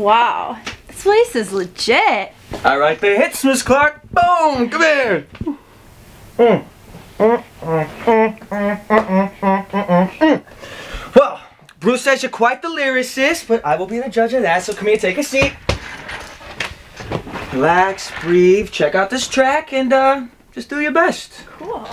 Wow, this place is legit. I write the hits, Miss Clark. Boom! Come here. Well, Bruce says you're quite the lyricist, but I will be the judge of that. So come here, take a seat. Relax, breathe, check out this track, and uh, just do your best. Cool.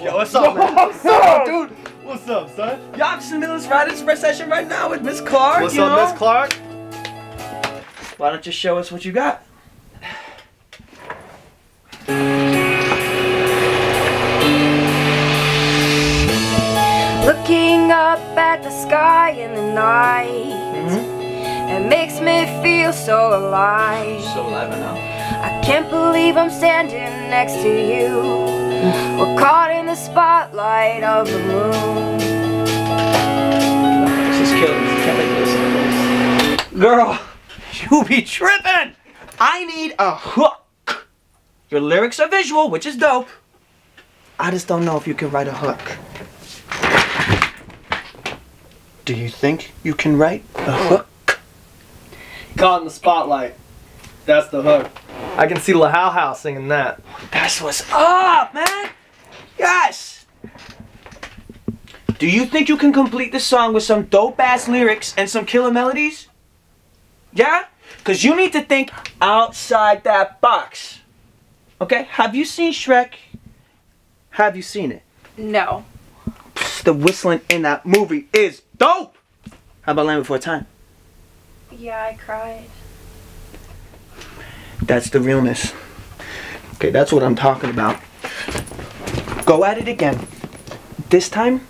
Yo, what's up, man? What's up, dude? What's up, son? Yo, I'm just in the middle of this Ride Express session right now with Miss Clark. What's you up. Miss Clark? Why don't you show us what you got? Looking up at the sky in the night mm-hmm. It makes me feel so alive So live now. I can't believe I'm standing next to you We're caught in the spotlight of the moon This is killing me. Can't wait to listen to this. Girl, you be tripping. I need a hook. Your lyrics are visual, which is dope. I just don't know if you can write a hook. Do you think you can write a oh. hook? Caught in the spotlight. That's the hook. I can see Lahau House singing that. That's what's up, man. Yes. Do you think you can complete the song with some dope ass lyrics and some killer melodies? Yeah? Because you need to think outside that box. Okay? Have you seen Shrek? Have you seen it? No. Psst, The whistling in that movie is dope. How about Land Before Time? Yeah, I cried. That's the realness. Okay, that's what I'm talking about. Go at it again. This time,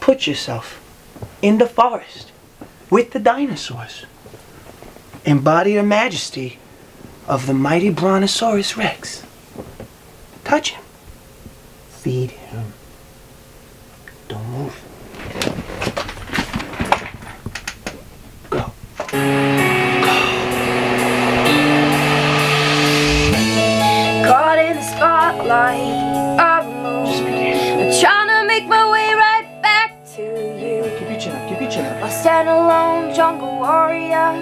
put yourself in the forest with the dinosaurs. Embody the majesty of the mighty Brontosaurus Rex. Touch him. Feed him. Standalone jungle warrior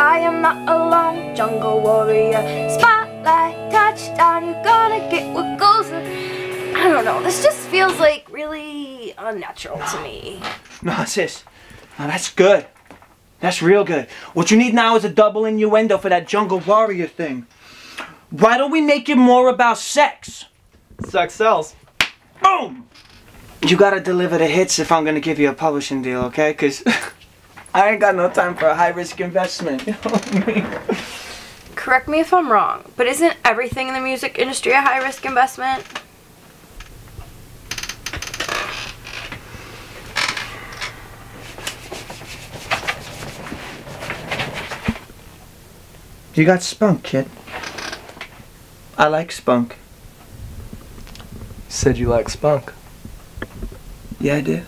I am not alone, jungle warrior Spotlight, touchdown, you're gonna get what goes I don't know, this just feels like really unnatural to me. No, sis. No, that's good. That's real good. What you need now is a double innuendo for that jungle warrior thing. Why don't we make it more about sex? Sex sells. Boom! You gotta deliver the hits if I'm gonna give you a publishing deal, okay? Cause I ain't got no time for a high risk investment. You know what I mean? Correct me if I'm wrong, but isn't everything in the music industry a high risk investment? You got spunk, kid. I like spunk. Said you like spunk. Yeah, I did.